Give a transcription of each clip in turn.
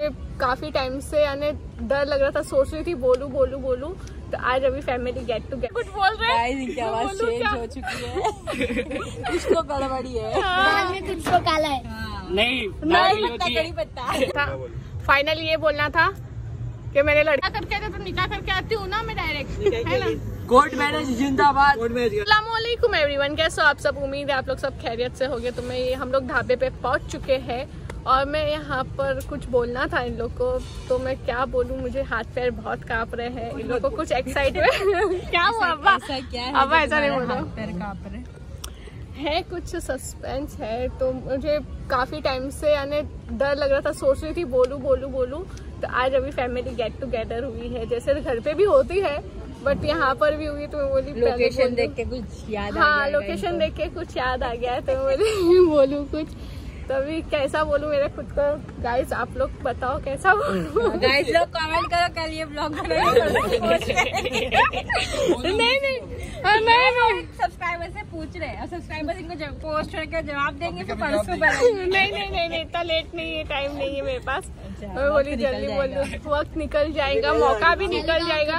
काफ़ी टाइम से यानी डर लग रहा था सोच रही थी बोलू बोलू बोलू तो आज अभी फैमिली गेट टू गेट कुछ बोल रहे गाइस इनकी आवाज़ चेंज हो चुकी है। कुछ तो गड़बड़ी है। हाँ, में कुछ तो काला है। नहीं नहीं, है। कड़ी पत्ता फाइनली ये बोलना था कि मैंने लड़का करके आते तो निकाह करके आती हूँ ना मैं डायरेक्ट है ना? कोर्ट मैरिज जिंदाबाद। एवरीवन कैसे हो आप सब? उम्मीद है आप लोग सब खैरियत से होंगे। तो मैं ये हम लोग ढाबे पे पहुँच चुके हैं। और मैं यहाँ पर कुछ बोलना था इन लोग को तो मैं क्या बोलूँ? मुझे हाथ पैर बहुत काँप रहे हैं। इन लोग को कुछ एक्साइटमेंट क्या हुआ? अब्बा ऐसा है? अब्बा ऐसा नहीं बोलो पैर काँप रहे है। कुछ सस्पेंस है तो मुझे काफ़ी टाइम से यानी डर लग रहा था। सोच रही थी बोलू बोलू बोलू। तो आज अभी फैमिली गेट टुगेदर हुई है। जैसे घर पे भी होती है बट यहाँ पर भी हुई तो मैं बोली लोकेशन देख के कुछ याद हाँ लोकेशन देख के कुछ याद आ गया तो मैं बोली बोलू कुछ। तभी कैसा बोलूँ मेरे खुद को। गाइस आप लोग बताओ कैसा बोलूँ। गाइस लोग कमेंट करो कल ये ब्लॉग नहीं नहीं। नहीं नहीं सब्सक्राइबर से पूछ रहे हैं सब्सक्राइबर इनको पोस्ट करके जवाब देंगे तो परसों नहीं। नहीं। नहीं नहीं इतना लेट नहीं है टाइम नहीं है मेरे पास। अच्छा, मैं बोली जल्दी वक्त निकल जाएगा मौका भी निकल जाएगा।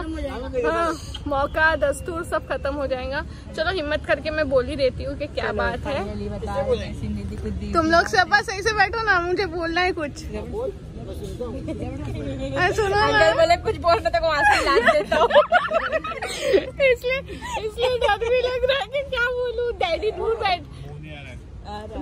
हाँ मौका दस्तूर सब खत्म हो जाएगा। चलो हिम्मत करके मैं बोल ही देती हूँ कि क्या बात है। हैं, तुम लोग सब बस सही से बैठो ना मुझे बोलना है कुछ। अरे सुनो ना। बोले कुछ बोलना तो वहाँ से लाद देता हूँ। इसलिए इसलिए डर भी लग रहा है कि क्या बोलूँ? डैडी दूर बैठ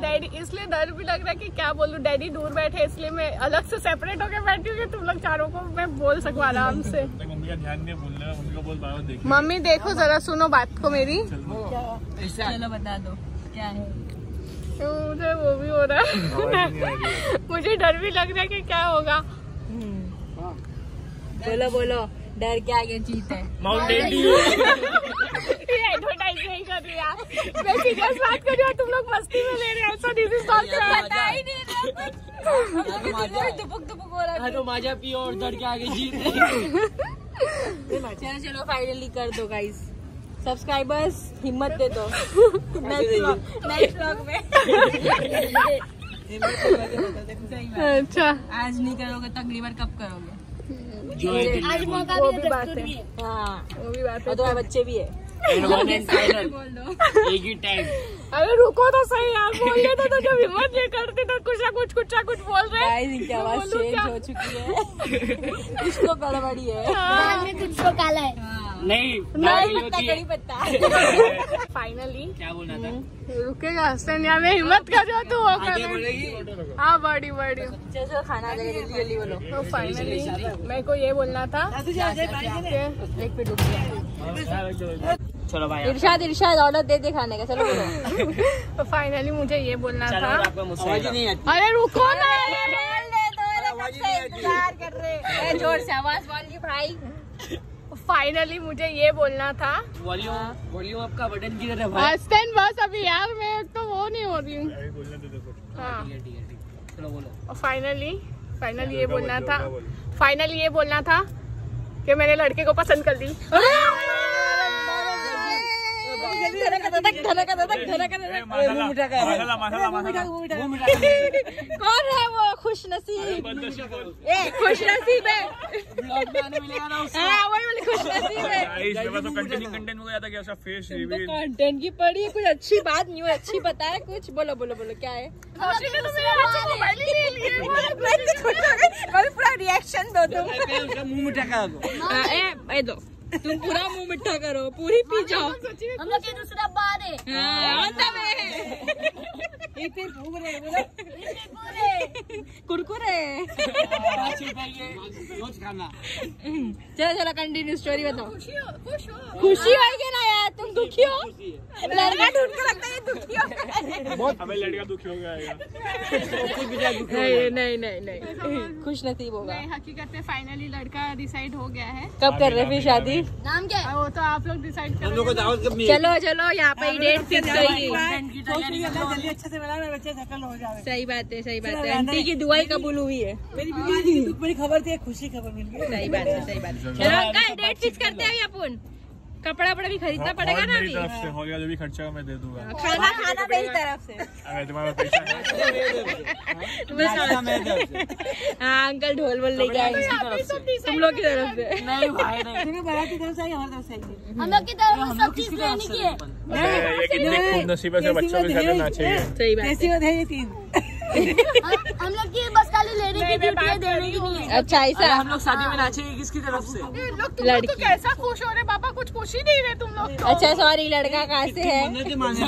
डैडी इसलिए डर भी लग रहा है कि क्या बोलूँ? डैडी दूर बैठे इसलिए मैं अलग से सेपरेट होकर बैठी हूँ कि तुम लोग चारों को मैं बोल सकूँ आराम से? मम्मी का ध्यान नहीं बोलना मम्मी को बोल बार देखिए मम्मी देखो जरा सुनो बात को मेरी। चलो बता दो क्या है? तो मुझे वो भी हो रहा है? मुझे डर भी लग रहा है कि क्या होगा। बोलो बोलो। डर के आगे जीत है। माउंटेन एडवर्टाइज नहीं कर रही यार मैं सीरियस बात कर रही हूँ तुम लोग मस्ती में ले रहे हो ऐसा पता ही नहीं रहा दुपक दुपक हो रहा है। माजा पियो और डर के आगे जीत चलो चलो फाइनली कर दो गाइस सब्सक्राइबर्स हिम्मत दे दो। नेक्स्ट व्लॉग में। अच्छा। आज नहीं करोगे तो अगली बार कब करोगे? है आज मौका वो भी भी बात है। है। हाँ वो भी बात है। और बच्चे भी है। एक ही टाइम अरे रुको तो सही यार बोल लेते तो जब हिम्मत नहीं करते तो कुछ ना कुछ कुछ ना कुछ बोल रहे। गाइस इनकी आवाज़ चेंज हो चुकी है। कुछ तो गड़बड़ी है। कुछ तो काला है। नहीं नहीं, दादी होती कड़ी पत्ता फाइनली क्या बोलना था? रुकेगा हसन यार मैं हिम्मत कर रहा तू वो हाँ बड़ी बड़ी। चलो चलो खाना जल्दी जल्दी बोलो। तो फाइनली मेरे को ये बोलना था। एक मिनट रुक चलो भाई इरशाद इरशाद ऑर्डर दे दे खाने का चलो बोलो। तो फाइनली मुझे ये बोलना था। अरे रुको ना। इंतज़ार कर रहे हैं। ज़ोर से आवाज़ बोलिए भाई। फाइनली मुझे ये बोलना था। वॉल्यूम वॉल्यूम आपका बटन किधर है। भाई बस अभी यार मैं तो वो नहीं हो रही हूँ। हाँ। ठीक है है चलो बोलो। और फाइनली फाइनली ये बोलना था। फाइनली ये बोलना था कि मैंने लड़के को पसंद कर ली कौन है वो खुश नसीब खुश नसीब है। ब्लॉग में आने मिलेगा ना उसको वही वाली खुश नसीब कंटेंट कि पड़ी है कुछ अच्छी बात नहीं है अच्छी बता है कुछ? बोलो बोलो बोलो क्या है? अभी पूरा रिएक्शन दो तुम। मुँह मिठा हाँ, ए ए दो। तुम पूरा मुँह मिठा करो पूरी पी जाओ हम लोग दूसरा बार है। हाँ, अंदर में इतने भूख रहे बोलो। कुरकुरे रोज खाना चलो चलो कंटिन्यू स्टोरी बताओ। खुशी होगी ना यार? तुम दुखी हो? लड़का ढूंढ के लगता है दुखी हो। बहुत हमें लड़का दुखी हो गया नहीं नहीं नहीं नहीं। खुश नसीब होगा। नहीं हकीकत में फाइनली लड़का डिसाइड हो गया है। कब कर रहे फिर शादी? नाम क्या है? वो तो आप लोग डिसाइड हम लोग को दावत कब मिलेगी चलो चलो यहाँ पे डेट फिक्स होगी। कर। जल्दी अच्छे से बच्चे सकल हो जाए। सही बात है सही बात है। आंटी की दुआई कबूल हुई है। मेरी खबर थी खुशी खबर मिल गई। सही बात है सही बात है। डेट फिक्स करते हैं अपन। कपड़ा वपड़ा भी खरीदना पड़ेगा ना मेरी तरफ़ से हो गया जो भी खर्चा मैं दे दूँगा। खाना खाना मेरी तरफ़ से। अगर तुम्हारा पैसा है। हाँ अंकल ढोल वोल लेके आएँगे तुम लोग की तरफ़ से। नहीं भाई नहीं। तरफ़ से हमारी तरफ़ से हम लोग की तरफ़ से सब चीज़ लेने की है ये नसीब से बच्चों के साथ सही बात ये तीन। हम लोग की लेने की ड्यूटी है देने की नहीं। है। अच्छा ऐसा। हम लोग शादी में नाचेंगे किसकी तरफ़ से? ये लोग तुम लोग तो लड़की। कैसा खुश हो रहे पापा कुछ खुश ही नहीं रहे तुम लोग तो। अच्छा सॉरी लड़का कहाँ से है? माने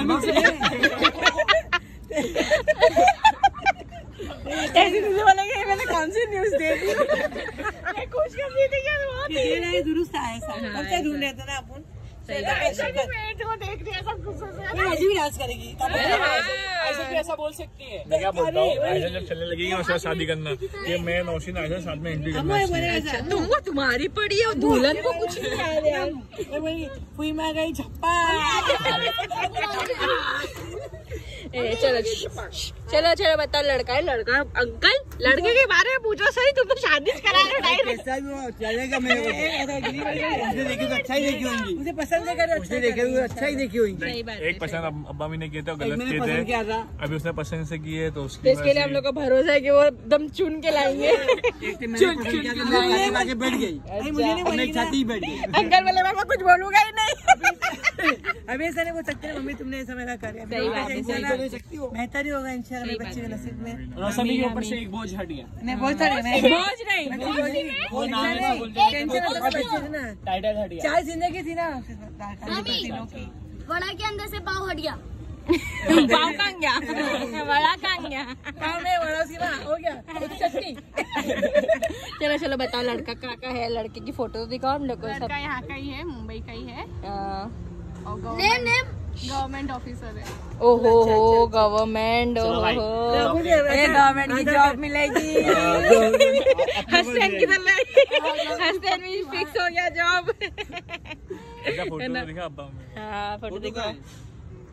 ऐसी चीज़ें बोलेंगे मैंने कौन सी न्यूज़ दे दी? खुश कर दी थी क्या बहुत ये दे रहा दुरुस्त है ऐसा हम क्या ढूंढ रहे थे ना अपन? रही है। सब गुस्से से ये अजीब डांस करेगी ऐसा बोल सकती है। मैं क्या बोलता हूँ ऐसा जब चलने लगेगी उसके शादी करना ये मैं नौशीन आयशा साथ में एंट्री करना तुमको तुम्हारी पड़ी है और दुल्हन को कुछ नहीं आ रहा हुई में गई छप्पा चलो चलो चलो बताओ लड़का है लड़का अंकल? लड़के के बारे में पूछो सही तुम तो शादी करा देखी तो अच्छा ही देखी होंगी। मुझे पसंद देखे तो अच्छा ही देखी होंगी। सही बात एक पसंद अब्बा भी ने किए थे गलत किए थे। अभी उसने पसंद से किए तो तो इसके लिए हम लोग का भरोसा है की वो एकदम चुन के लाएँगे। एक तो पसंद बैठ गई। मुझे नहीं और छाती बैठ गई अंकल बोले मैं कुछ बोलूँगा ही नहीं। अभी ऐसा नहीं बोल सकते मम्मी तुमने ऐसा मेरा कर है, सकती हो? बेहतर ही होगा इंशाल्लाह मेरे बच्चे के नसीब में। और सभी के ऊपर से एक बोझ हट गया। नहीं बहुत सारे नहीं बोझ नहीं वो नाम है बोल टेंशन बच्चे ना। टाइटल हट गया। चार ज़िंदगी थी ना। तीनों की बड़ा के अंदर से पाव हट गया। पाव गया। बड़ा गया। पाँव में बड़ा सी ना हो गया। तो चटनी। चलो चलो बताओ लड़का कहाँ का है? लड़के की फ़ोटो तो दिखाओ हम लोग को लड़का यहाँ का ही है मुंबई का ही है। और नेम नेम। गवर्नमेंट ऑफिसर है। ओहो हो गवर्नमेंट ओहो। ये गवर्नमेंट की जॉब मिलेगी। हसन किधर हसन भी फिक्स हो गया जॉब फ़ोटो दिखा अब्बा हाँ फ़ोटो दिखाओ।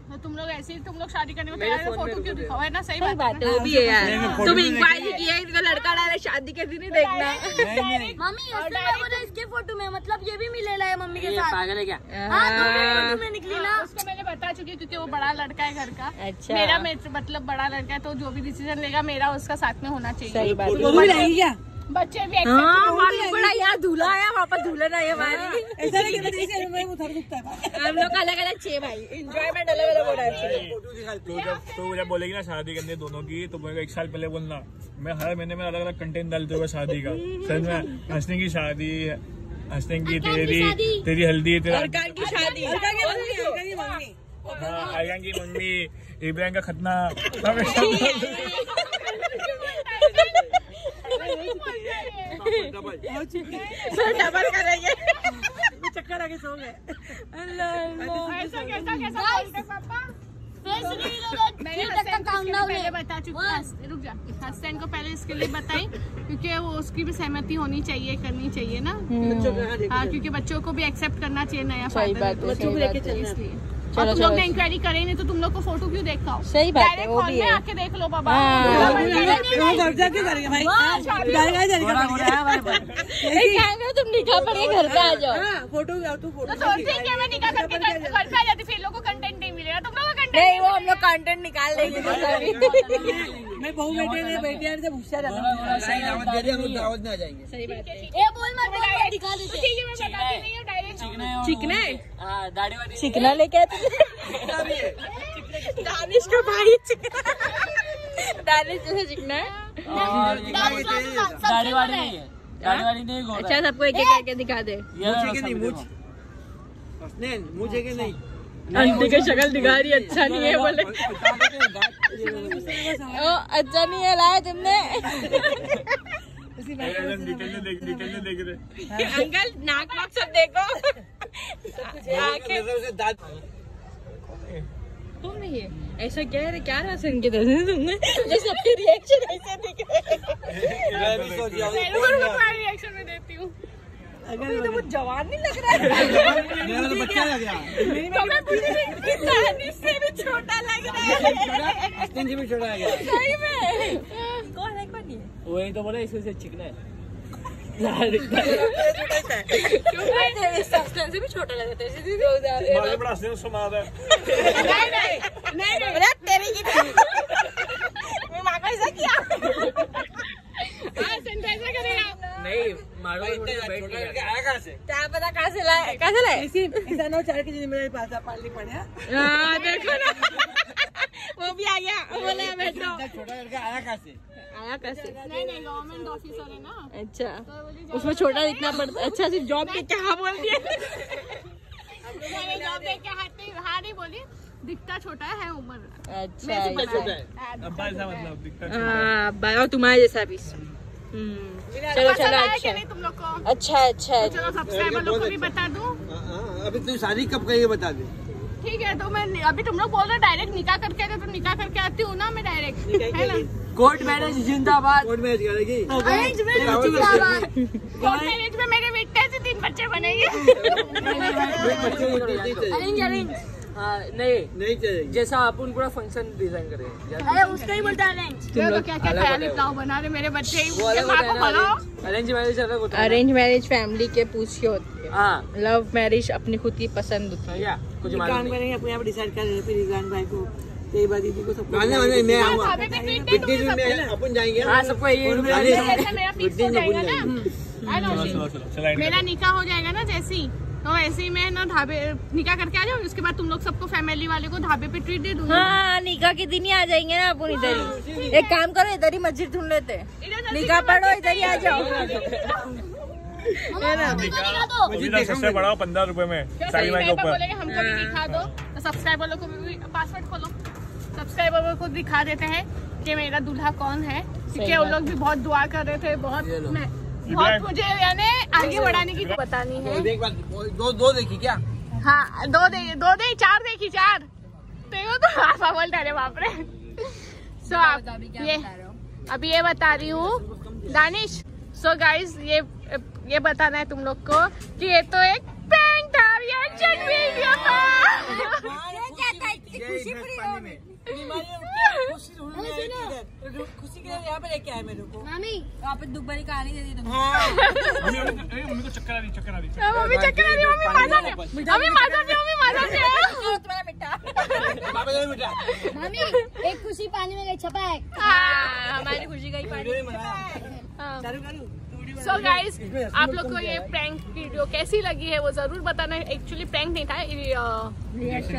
तो तुम लोग ऐसे ही तुम लोग शादी करने को तैयार है फ़ोटो क्यों दिखाओ? है ना? सही बात बात है वो भी है यार। तुम इंक्वायरी किया इनका लड़का डायरेक्ट शादी के दिन ही देखना? मम्मी इसके फ़ोटो में मतलब ये भी मिलेला है मम्मी के साथ। पागल है क्या? हाँ दो फ़ोटो में निकली ना। उसको मैंने बता चुकी हूँ क्योंकि वो बड़ा लड़का है घर का। अच्छा। मेरा मेरे- मतलब बड़ा लड़का है तो जो भी डिसीज़न लेगा मेरा उसका साथ में होना चाहिए। बच्चे भी हाँ मालूम पड़ा यहाँ दूल्हा आया वहाँ पर दुल्हन आई हमारी ऐसा नहीं कि जैसे मैं उधर दुखता है। हम लोग अलग अलग छे भाई। इंजॉयमेंट अलग अलग होना चाहिए तो जब तो जब बोलेगी ना शादी करनी दोनों की तो बोलेगा एक साल पहले बोलना। मैं हर महीने में अलग अलग कंटेंट डालते हुए शादी का। सच में हंसने की शादी हंसने की तेरी तेरी हल्दी तेरा की शादी। हाँ, की मम्मी। इब्राहिम का खतना। डबल करेंगे। चक्कर सो गए तक का को पहले बता चुकी रुक जा। को पहले इसके लिए बताई क्योंकि वो उसकी भी सहमति होनी चाहिए करनी चाहिए ना। हाँ क्योंकि बच्चों को भी एक्सेप्ट करना चाहिए नया सही father बात है सही बात इसलिए और तुम लोग इंक्वायरी करे नहीं तो तुम लोग को फ़ोटो क्यों देखा सही बात है डायरेक्ट हॉल में आके देख लो बाबा। हाँ। दर्जा क्यों करेंगे भाई? जाएगा जाएगा एक काम करो तुम निकाह के घर पे आ जाओ। हाँ फ़ोटो तू तो फ़ोटो सोचते हैं मैं निकाह करके घर घर पे आ जाती फिर लोग को कंटेंट नहीं मिलेगा। तुम लोगों नहीं वो हम लोग कंटेंट निकाल देंगे तो सभी मैं बहू बेटे ने बेटियाँ से भूसा जाता सही दावत दे रहे हम दावत में आ जाएँगे। सही बात है। ए बोल मत बोल दिखा देते ठीक है मैं बताती नहीं हूँ डायरेक्ट चिकना है हाँ? दाढ़ी वाली। चिकना लेके आते दानिश का भाई चिकना दानिश जैसे चिकना है। और कहते दाढ़ी वाली नहीं है। दाढ़ी वाली नहीं गोरा अच्छा सबको एक एक करके दिखा दे। मुझे के नहीं। मुझ नहीं मुझे नहीं। आंटी की शक्ल दिखा रही अच्छा नहीं है बोले। ओ अच्छा नहीं है लाया तुमने। रहे। अंकल नाक वाक सब देखो। आँखें। नज़र से दांत कौन है। ये ऐसा क्या है क्या रहा सन के दर्शन तुमने जो सबके रिएक्शन ऐसे दिख रहे हैं। रहा रिएक्शन में देती हूँ। अभी तो वो जवान नहीं लग रहा है। मेरा तो बच्चा लग रहा है तो मैं दानिश से भी छोटा लग रहा है। से भी छोटा है सही में। कौन है कौन ये वही तो बोला इससे चिकना है। सब्सटेंस भी छोटा लगा तेरे मागे बड़ा हंसने उसको मारा अरे तेरी की मैं माँ को ऐसा किया? सैनिटाइजर करेगा। नहीं मारो बैठ से क्या पता कहाँ से लाए कहाँ से लाए ऐसी ऐसा नो चार की ज़िम्मेदारी पास पालनी पड़े हाँ? देखो ना वो भी आ गया बोले बैठो छोटा लड़का आया कहाँ से आया कैसे नहीं नहीं गवर्नमेंट ऑफिसर है ना अच्छा उसमें छोटा दिखना पड़ता अच्छा सिर्फ़ जॉब के क्या बोल दिया मैंने जॉब देख के हाथ नहीं हाँ नहीं बोली दिखता छोटा है उम्र अच्छा छोटा है अब्बा ऐसा मतलब दिखता छोटा है हाँ बताओ तुम्हारे जैसा भी चलो चलो अच्छा। तुम लोग को? अच्छा अच्छा। चलो सब्सक्राइबर लोग को भी बता दूँ। हाँ, हाँ, अभी तू शादी कब बता दे। ठीक है तो मैं अभी तुम लोग बोल रहे हो डायरेक्ट निकाह करके आते तो निकाह करके आती हूँ ना मैं डायरेक्ट है ना? कोर्ट मैरिज जिंदाबाद। कोर्ट मैरिज करेगी। अरेंज मैरिज कोर्ट मैरिज में मेरे बेटे से तीन बच्चे बनेंगे। अरेंज अरेंज हाँ, नहीं नहीं चलेगी जैसा अपन पूरा फ़ंक्शन डिज़ाइन करें अरे उसका ही बोलता है अरेंज तुम क्या क्या पुलाव बना रहे मेरे बच्चे। ही है अरेंज मैरिज अलग होता है। अरेंज मैरिज फैमिली के पूछ के होती है। हाँ। लव मैरिज अपनी खुद की पसंद होती है। कुछ मालूम नहीं। अपने यहाँ डिसाइड कर हैं फिर रिजवान भाई को दीदी को सबको मैं आऊँगा। में अपन जाएँगे। हाँ सबको ये मेरा फिक्स हो जाएगा ना मेरा निकाह हो जाएगा ना जैसे। ही तो वैसे ही मैं ना ढाबे निकाह करके आ जाऊँ उसके बाद तुम लोग सबको फैमिली वाले को ढाबे पे ट्रीट दे दूँगी। हाँ निकाह के दिन ही आ जाएँगे ना अपन इधर ही। एक काम करो इधर ही मस्जिद ढूंढ लेते। हैं निकाह पढ़ो इधर ही आ जाओ। सबसे बड़ा पंद्रह रुपए में के ऊपर। हमको भी दिखा दो। तो सब्सक्राइबर को भी पासवर्ड खोलो। सब्सक्राइबर को दिखा देते हैं कि मेरा दूल्हा कौन है। क्योंकि उन लोग भी बहुत दुआ कर रहे थे बहुत मैं बहुत मुझे यानी आगे बढ़ाने की बतानी है। दो दो देखी क्या? हाँ दो दे दो दे चार देखी चार। देखो तो आपा बोलता अरे बाप रे। सो आप ये अभी ये बता रही हूँ दानिश। सो गाइस ये ये बताना है तुम लोग को कि ये तो एक प्रैंक था रिएक्शन वीडियो था। खुशी के लिए यहाँ पे लेके आए मेरे को। मामी। वहाँ पे दुख भरी कहानी दे दी मम्मी मम्मी मम्मी को चक्कर आ रही चक्कर आ रही हाँ, मम्मी चक्कर आ रही है, मम्मी मज़ा नहीं मम्मी मज़ा नहीं मम्मी मज़ा नहीं तुम्हारा बेटा बाबा जाने बेटा। मामी एक खुशी पानी में गई छपाक है। हमारी खुशी का ही पानी। सो so गाइज़ आप लोग को ये प्रैंक वीडियो कैसी लगी है वो ज़रूर बताना। एक्चुअली प्रैंक नहीं था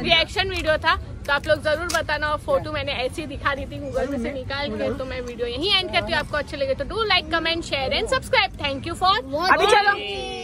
रिएक्शन वीडियो था। तो आप लोग ज़रूर बताना और फ़ोटो मैंने ऐसी ही दिखा दी थी गूगल में से निकाल के तो मैं वीडियो यहीं एंड करती हूँ। आपको अच्छे लगे तो do like comment share and subscribe thank you for अभी चलो।